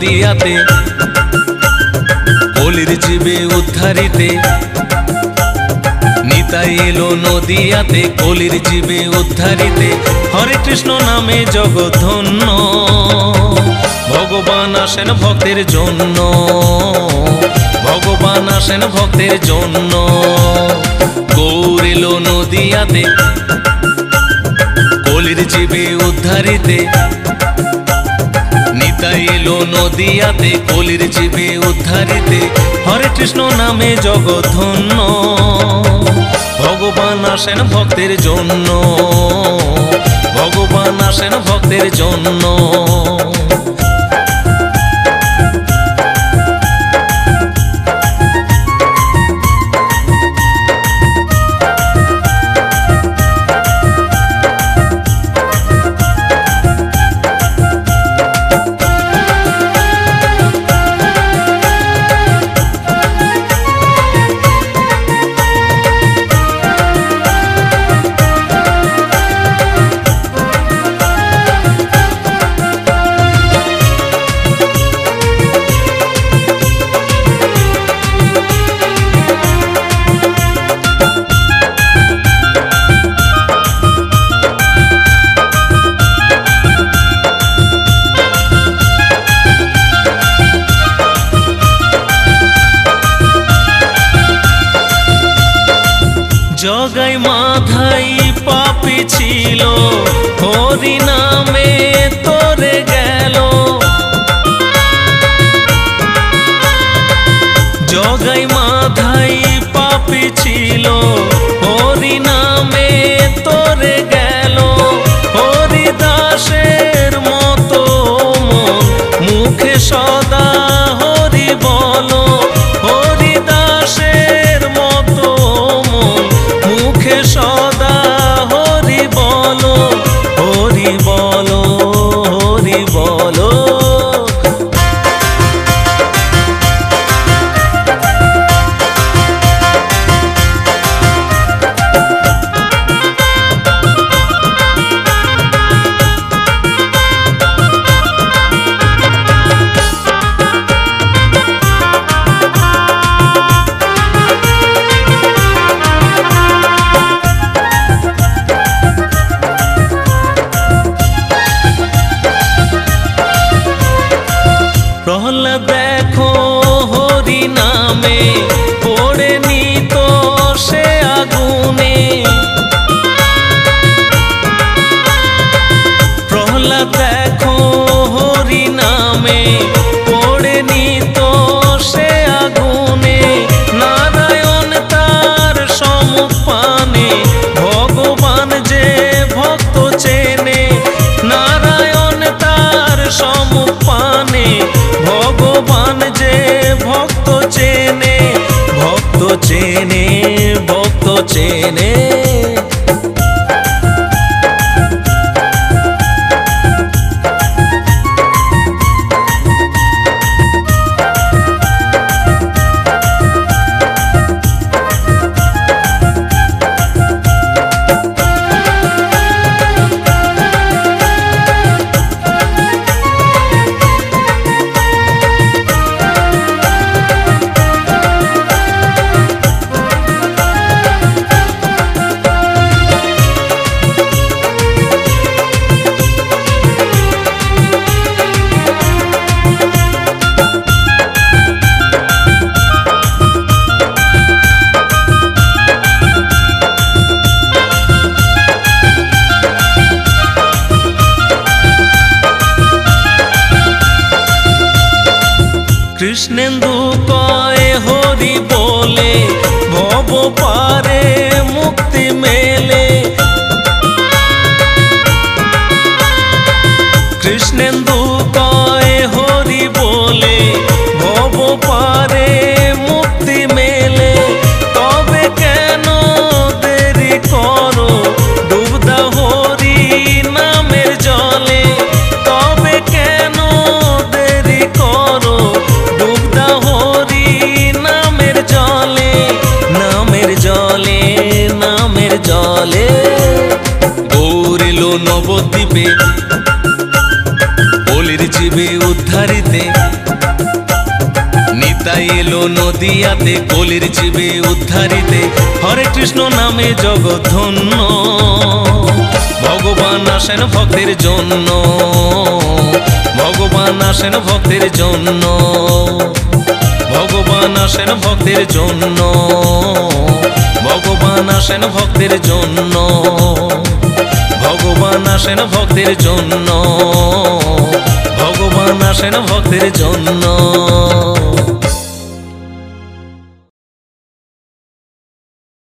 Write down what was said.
নদিয়াতে, কলির জীবে উদ্ধারিতে। নিতাই এলো নদিয়াতে, কলির জীবে উদ্ধারিতে। হরে কৃষ্ণ নামে জগৎ ধন্য ভগবান আসেন ভক্তের জন্য। ভগবান আসেন ভক্তের জন্য। গৌর এলো নদিয়াতে, কলির জীবে উদ্ধারিতে। নিতাই এলো নদিয়াতে, কলির জীবে উদ্ধারিতে। হরে কৃষ্ণ নামে জগৎ ধন্য ভগবান আসেন ভক্তের জন্য, ভগবান আসেন ভক্তের জন্য। জগাই মাথাই পাপি ছিল। হরি নামে তোরে গেল। জগাই মাথাই পাপি ছিল। হরি নামে তোরে গেল। হরি দাসের নামে পড়ে নিত সে আগুনে। প্রহ্লাদ দেখো হরি নামে, পড়ে নিত সে আগুনে। নারায়ণ তার সমপানে চেনে ভক্ত চেনে। কৃষ্ণেন্দু কয় হরি বলে ভব পারে মুক্তি মেলে কৃষ্ণেন্দু কয় হরি বলে ভব পারে জলে, নামের জলে, গৌরিল নবদ্বীপে বলির জীবে উদ্ধারিতে নিতাই এলো নদিয়াতে, কলির জীবে উদ্ধারিতে, হরে কৃষ্ণ নামে জগৎ ধন্য ভগবান আসেন ভক্তের জন্য। ভগবান আসেন ভক্তের জন্য। ভগবান আসেন ভক্তের জন্য। ভগবান আসেন ভক্তের জন্য। ভগবান আসেন ভক্তের জন্য। ভগবান আসেন ভক্তের জন্য।